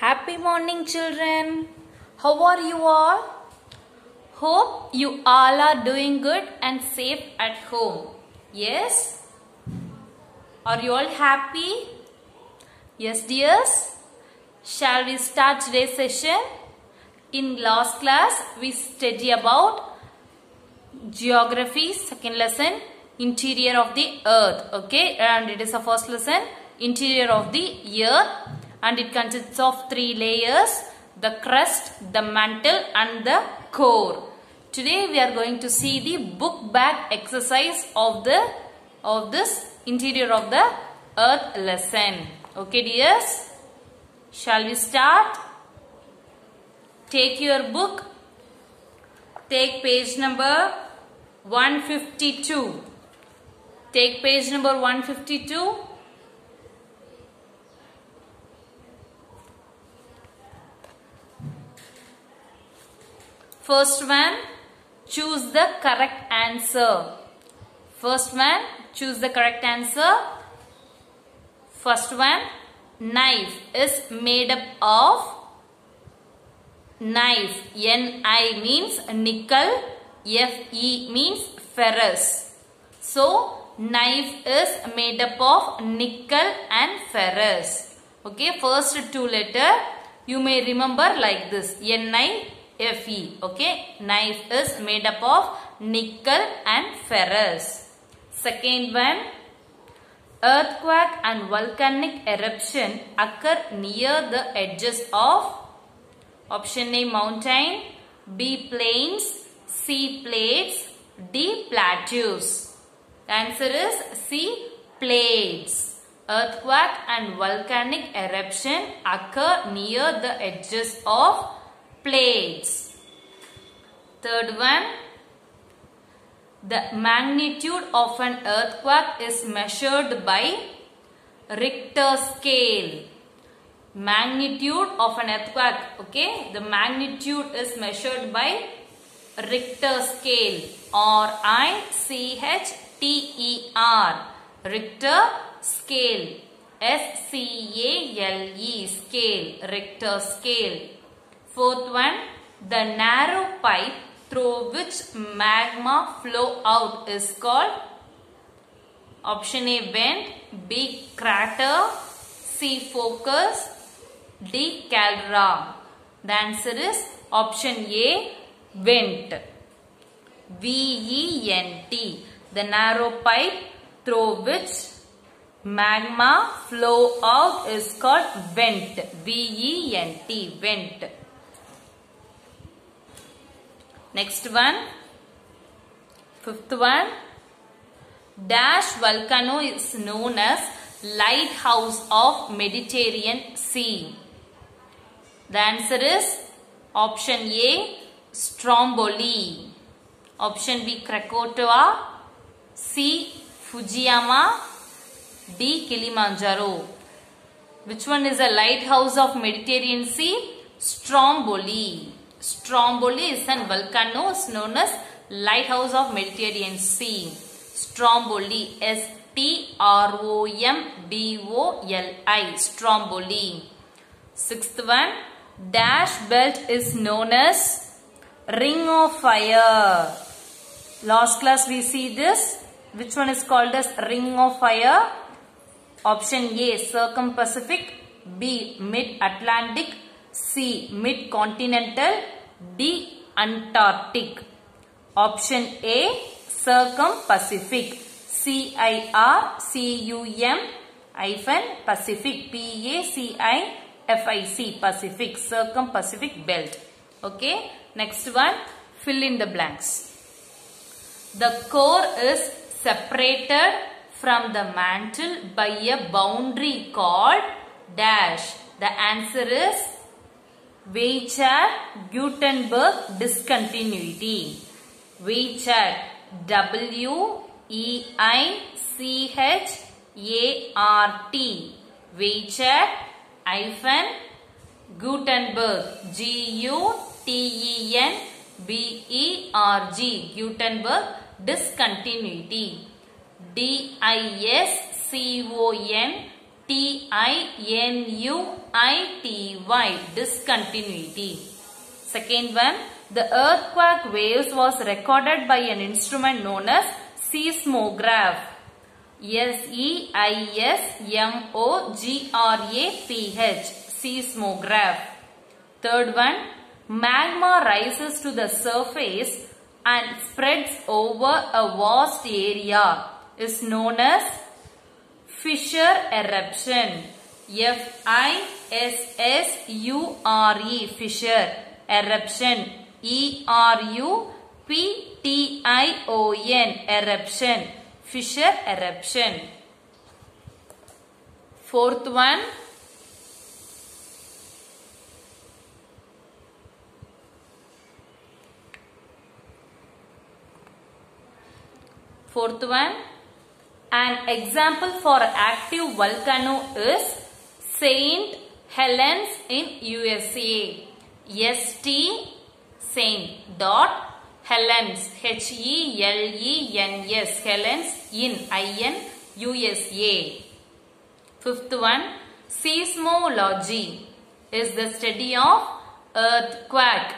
Happy morning, children. How are you all? Hope you all are doing good and safe at home. Yes? Are you all happy? Yes, dears? Shall we start today's session? In last class, we study about geography, second lesson, interior of the earth. Okay, and it is the first lesson, interior of the earth, and it consists of three layers the crust, the mantle, and the core. Today we are going to see the book bag exercise of the of this interior of the earth lesson. Okay, dears? Shall we start? Take your book. Take page number 152. Take page number 152. First one, choose the correct answer. First one, choose the correct answer. First one, Nife is made up of Nife. N-I means nickel. F-E means ferrous. So, Nife is made up of nickel and ferrous. Okay, first two letter you may remember like this. N-I-F-E. Okay, Nife is made up of nickel and ferrous. Second one, earthquake and volcanic eruption occur near the edges of option A mountain, B plains, C plates, D plateaus. The answer is C plates. Earthquake and volcanic eruption occur near the edges of plates. Third one, the magnitude of an earthquake is measured by Richter scale. Magnitude of an earthquake, okay? The magnitude is measured by Richter scale. R-I-C-H-T-E-R. Richter scale. S-C-A-L-E scale. Richter scale. Fourth one, the narrow pipe through which magma flow out is called option A vent, B crater, C focus, D caldera. The answer is option A vent. V-E-N-T. The narrow pipe through which magma flow out is called vent. V-E-N-T. Vent. Next one. Fifth one. Dash volcano is known as lighthouse of Mediterranean Sea. The answer is option A. Stromboli. Option B. Krakatoa. C. Fujiyama. D. Kilimanjaro. Which one is a lighthouse of Mediterranean Sea? Stromboli. Stromboli is an volcano known as lighthouse of Mediterranean Sea. Stromboli. S-T-R-O-M-B-O-L-I. Stromboli. Sixth one. Dash belt is known as ring of fire. Last class we see this. Which one is called as ring of fire? Option A. Circum-Pacific. B. Mid-Atlantic. C. Mid-Continental. D. Antarctic. Option A. Circum-Pacific. C-I-R-C-U-M hyphen Pacific. P-A-C-I-F-I-C. Pacific. Circum-Pacific belt. Okay. Next one. Fill in the blanks. The core is separated from the mantle by a boundary called dash. The answer is Weicher Gutenberg discontinuity. Weicher W E I C H A R T. Weicher hyphen Gutenberg G U T E N B E R G Gutenberg discontinuity. D I S C O N D-I-S-C-O-N T-I-N-U-I-T-Y. Discontinuity. Second one, the earthquake waves was recorded by an instrument known as seismograph. S-E-I-S-M-O-G-R-A-P-H. Seismograph. Third one, magma rises to the surface and spreads over a vast area is known as fissure eruption. F-I-S-S-U-R-E fissure eruption. E-R-U-P-T-I-O-N eruption. Fissure eruption. Fourth one. Fourth one. An example for active volcano is Saint Helens in USA. ST Saint dot Helens H E L E N S Helens in I N USA. Fifth one seismology is the study of earthquake.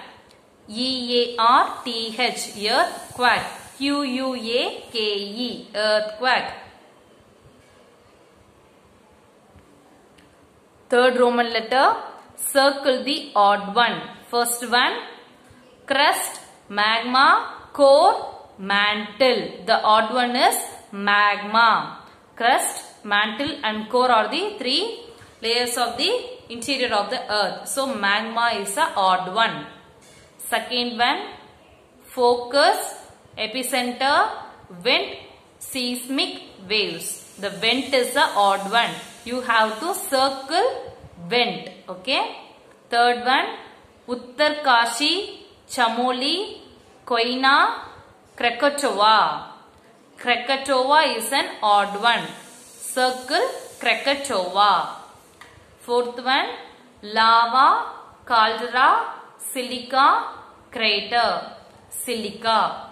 E A R T H earthquake Q U A K E earthquake. Third Roman letter circle the odd one. First one crust, magma, core, mantle. The odd one is magma. Crust, mantle and core are the three layers of the interior of the earth. So magma is the odd one. Second one focus, epicenter, vent, seismic waves. The vent is the odd one. You have to circle vent. Okay. Third one Uttarkashi, Chamoli, Koyna, Krakatoa. Krakatoa is an odd one. Circle Krakatoa. Fourth one lava, caldera, silica, crater. Silica.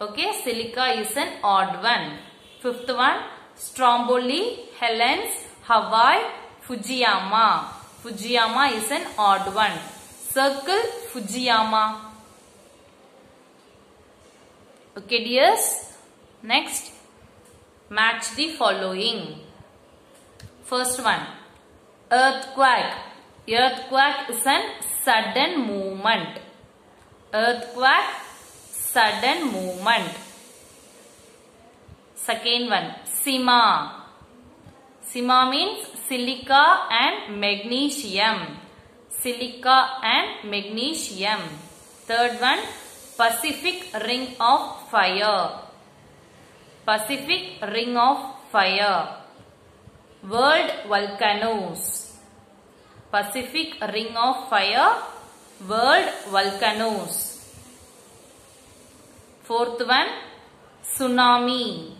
Okay, silica is an odd one. Fifth one Stromboli, Helens, Hawaii, Fujiyama. Fujiyama is an odd one. Circle Fujiyama. Okay dears. Next. Match the following. First one. Earthquake. Earthquake is an sudden movement. Earthquake. Sudden movement. Second one. Sima. Sima means silica and magnesium. Silica and magnesium. Third one, Pacific Ring of Fire. Pacific Ring of Fire. World volcanoes. Pacific Ring of Fire. World volcanoes. Fourth one, tsunami.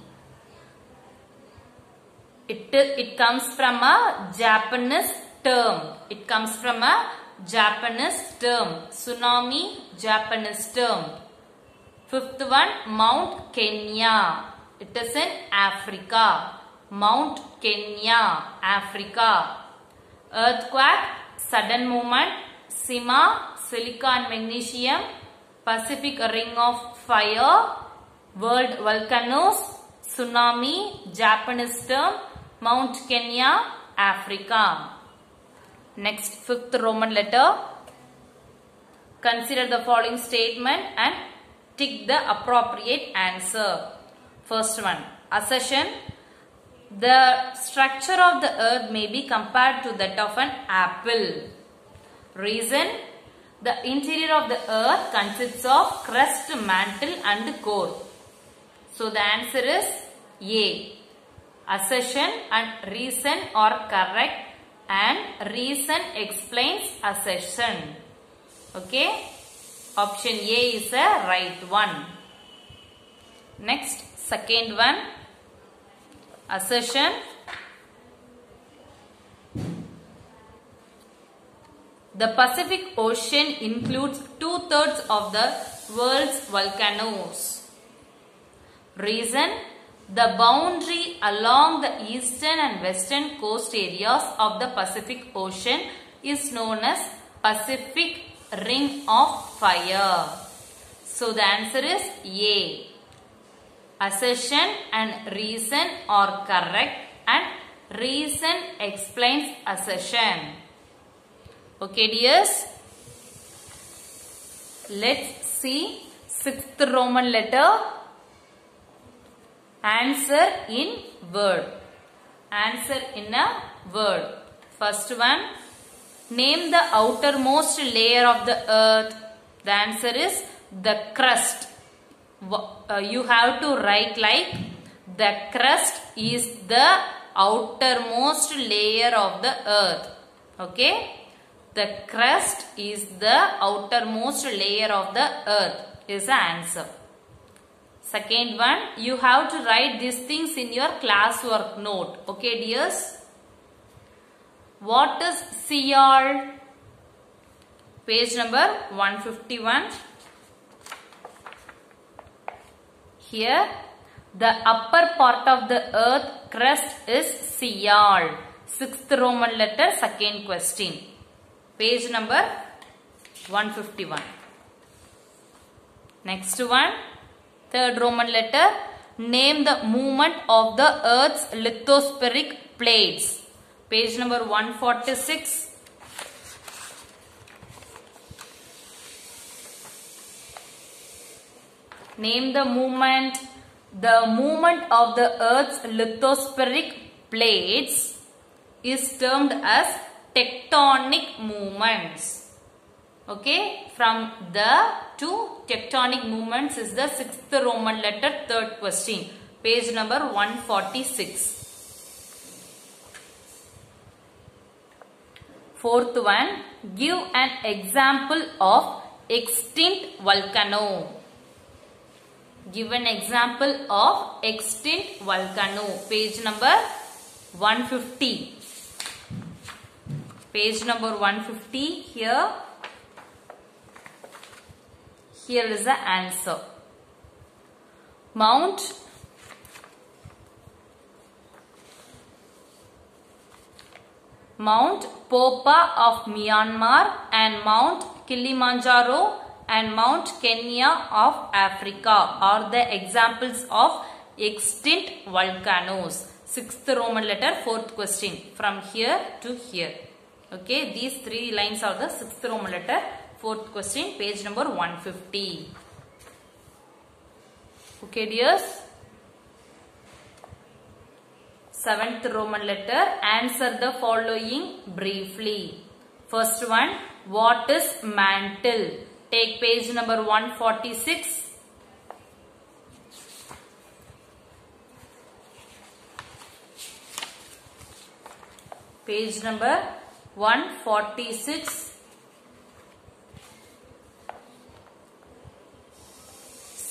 It, it comes from a Japanese term. It comes from a Japanese term. Tsunami, Japanese term. Fifth one, Mount Kenya. It is in Africa. Mount Kenya, Africa. Earthquake, sudden movement, Sima, silica and magnesium, Pacific ring of fire, world volcanoes, tsunami, Japanese term, Mount Kenya, Africa. Next, fifth Roman letter. Consider the following statement and tick the appropriate answer. First one, assertion. The structure of the earth may be compared to that of an apple. Reason, the interior of the earth consists of crust, mantle and core. So the answer is A. Assertion and reason are correct and reason explains assertion. Okay. Option A is the right one. Next, second one. Assertion. The Pacific Ocean includes two-thirds of the world's volcanoes. Reason, The boundary along the eastern and western coast areas of the Pacific Ocean is known as Pacific Ring of Fire. So the answer is A. Assertion and reason are correct and reason explains assertion. Okay dears. Let's see sixth Roman letter. Answer in word. Answer in a word. First one. Name the outermost layer of the earth. The answer is the crust. Uh, you have to write like the crust is the outermost layer of the earth. Okay. The crust is the outermost layer of the earth is the answer. Second one, you have to write these things in your classwork note. Okay dears? What is Sial? Page number 151. Here, the upper part of the earth crust is Sial. Sixth Roman letter, second question. Page number 151. Next one, third Roman letter. Name the movement of the earth's lithospheric plates. Page number 146. Name the movement. The movement of the earth's lithospheric plates is termed as tectonic movements. Okay, from the two tectonic movements is the sixth Roman letter, third question. Page number 146. Fourth one, give an example of extinct volcano. Give an example of extinct volcano. Page number 150. Page number 150 here. Here is the answer. Mount Mount Popa of Myanmar and Mount Kilimanjaro and Mount Kenya of Africa are the examples of extinct volcanoes. Sixth Roman letter, fourth question from here to here. Okay, these three lines are the sixth Roman letter, fourth question, page number 150. Okay, dears. Seventh Roman letter, answer the following briefly. First one, what is mantle? Take page number 146. Page number 146.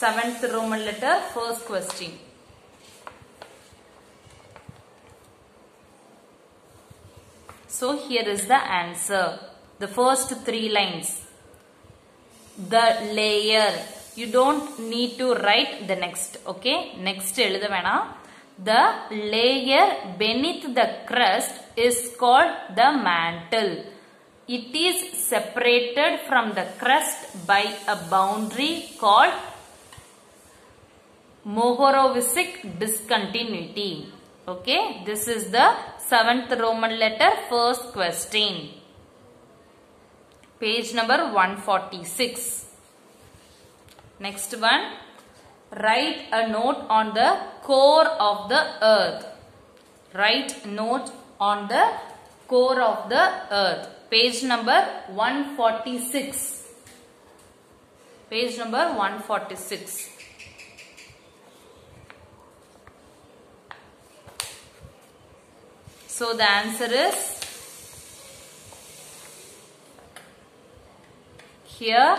Seventh Roman letter, first question. So here is the answer. The first three lines. The layer. You don't need to write the next. Okay. Next எழுத வேணாம். the layer beneath the crust is called the mantle. It is separated from the crust by a boundary called Mohorovičić discontinuity. Okay, this is the seventh Roman letter, first question. Page number 146. Next one, write a note on the core of the earth. Write note on the core of the earth. Page number 146. Page number 146. So the answer is here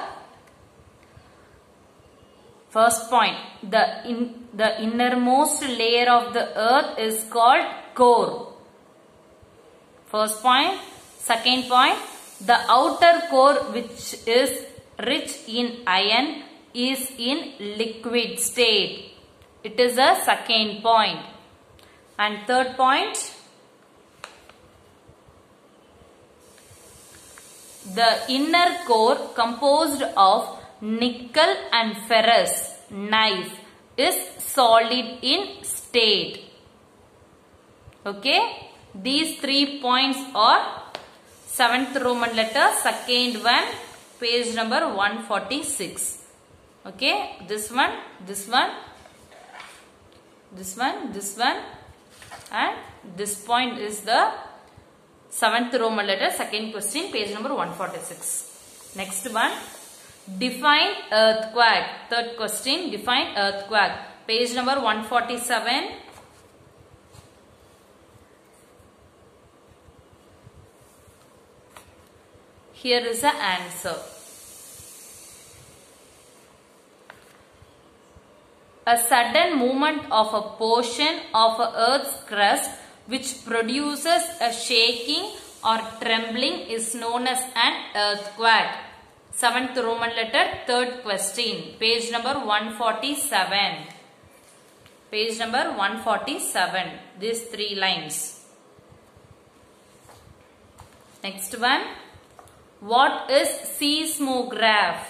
first point the in the innermost layer of the earth is called core first point second point the outer core which is rich in iron is in liquid state It is a second point. And third point. The inner core composed of nickel and ferrous Nife is solid in state. Okay. These three points are 7th Roman letter, second one, page number 146. Okay. This one, this one, this one, this one and this point is the 7th Roman letter, second question, page number 146. Next one. Define earthquake. Third question. Define earthquake. Page number 147. Here is the answer. A sudden movement of a portion of a earth's crust which produces a shaking or trembling is known as an earthquake. Seventh Roman letter, third question. Page number 147. Page number 147. These three lines. Next one. What is seismograph?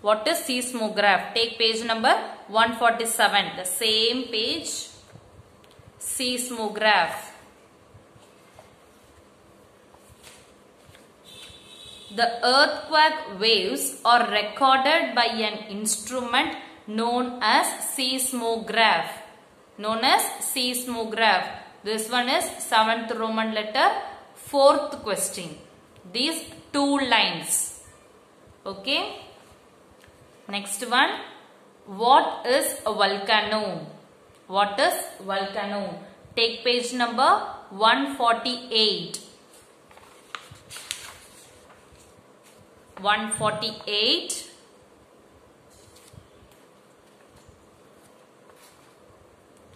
What is seismograph? Take page number 147. The same page. Seismograph. The earthquake waves are recorded by an instrument known as seismograph. Known as seismograph. This one is 7th Roman letter, 4th question. These two lines. Okay. Next one. What is a volcano? What is volcano? Take page number 148. 148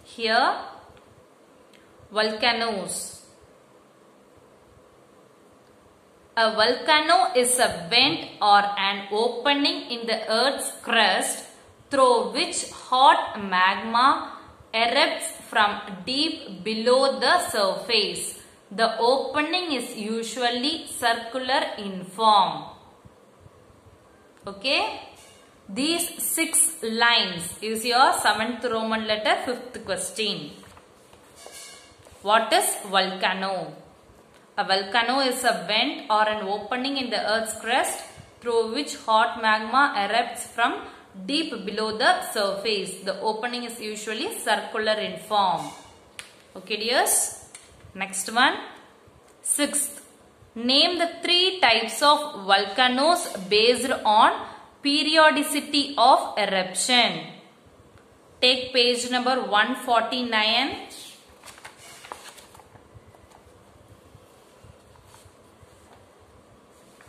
here volcanoes a volcano is a vent or an opening in the earth's crust through which hot magma erupts from deep below the surface. The opening is usually circular in form. Okay. These six lines is your seventh Roman letter, fifth question. What is volcano? A volcano is a vent or an opening in the earth's crust through which hot magma erupts from deep below the surface. The opening is usually circular in form. Okay dears. Next one. Sixth. Name the three types of volcanoes based on periodicity of eruption. Take page number 149.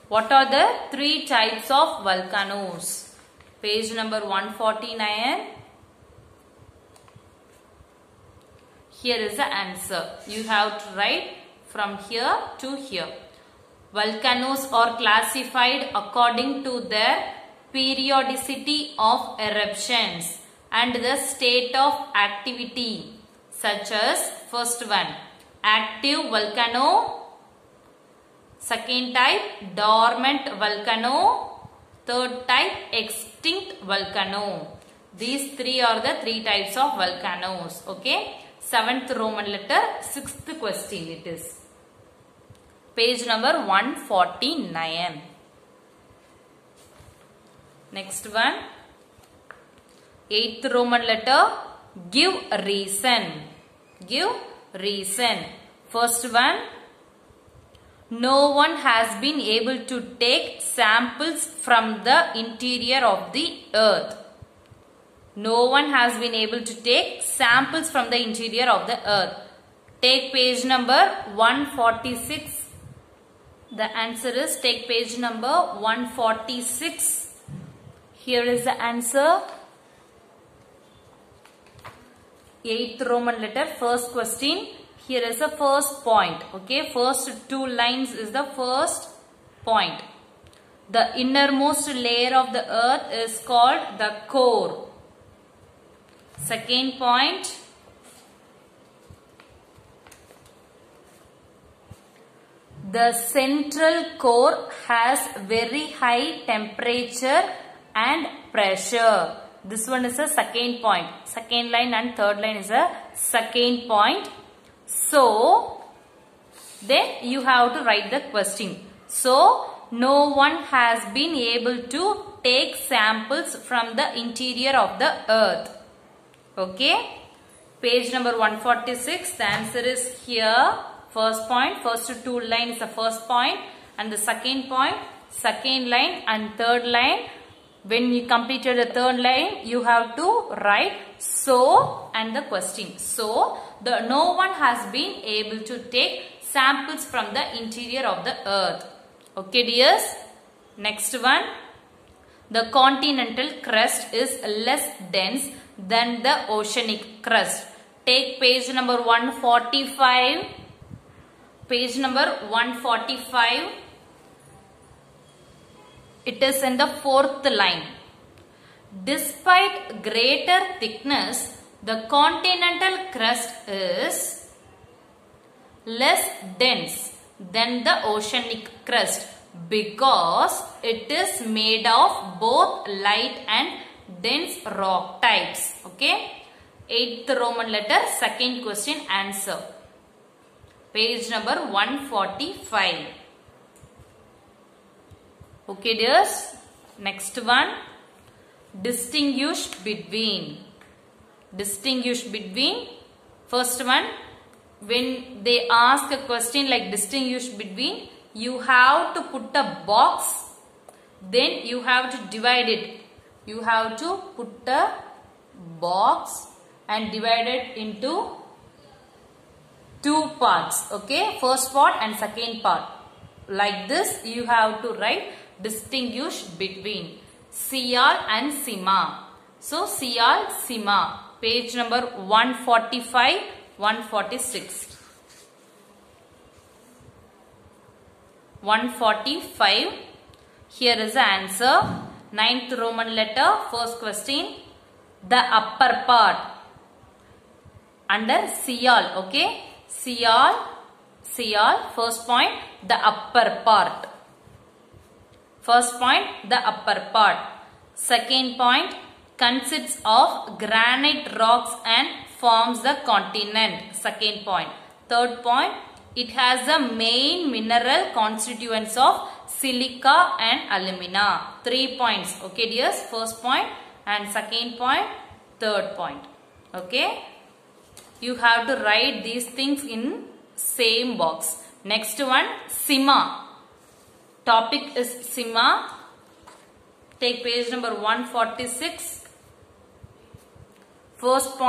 What are the three types of volcanoes? Page number 149. Here is the answer. You have to write from here to here. Volcanoes are classified according to their periodicity of eruptions and the state of activity such as first one active volcano. Second type dormant volcano. Third type extinct volcano. These three are the three types of volcanoes okay? Seventh roman letter sixth question it is page number 149 next one. Eighth roman letter. Give reason. Give reason. First one. No one has been able to take samples from the interior of the earth. No one has been able to take samples from the interior of the earth. Take page number 146 the answer is take page number 146. Here is the answer. 8th Roman letter, first question. Here is the first point. Okay, first two lines is the first point. The innermost layer of the earth is called the core. Second point. The central core has very high temperature and pressure. This one is a second point. Second line and third line is a second point. So, then you have to write the question. So, no one has been able to take samples from the interior of the earth. Okay. Page number 146. The answer is here. First. First two line is the first. And the second. Second line and third line. When you completed the third line, you have to write so and the question. So, the no one has been able to take samples from the interior of the earth. Okay dears. Next one. The continental crust is less dense than the oceanic crust. Take page number 145. Page number 145. It is in the fourth line. Despite greater thickness, the continental crust is less dense than the oceanic crust because it is made of both light and dense rock types. Okay. Eighth Roman letter, second question answer. Page number 145. Okay dears. Next one. Distinguish between. Distinguish between. First one. When they ask a question like distinguish between. You have to put a box. Then you have to divide it. You have to put a box and divide it into two parts. Okay. First part and second part. Like this you have to write distinguish between Sial and Sima. So Sial Sima. Page number 145, 146. 145. Here is the answer. Ninth Roman letter. First question. The upper part. Under Sial. Okay. Sial. Sial. First point. The upper part. First point, the upper part. Second point, consists of granite rocks and forms the continent. Second point. Third point, it has the main mineral constituents of silica and alumina. Three points. Okay dears. First point and second point, third point. Okay. You have to write these things in same box. Next one, Sima. Topic is Sima. Take page number 146. First point.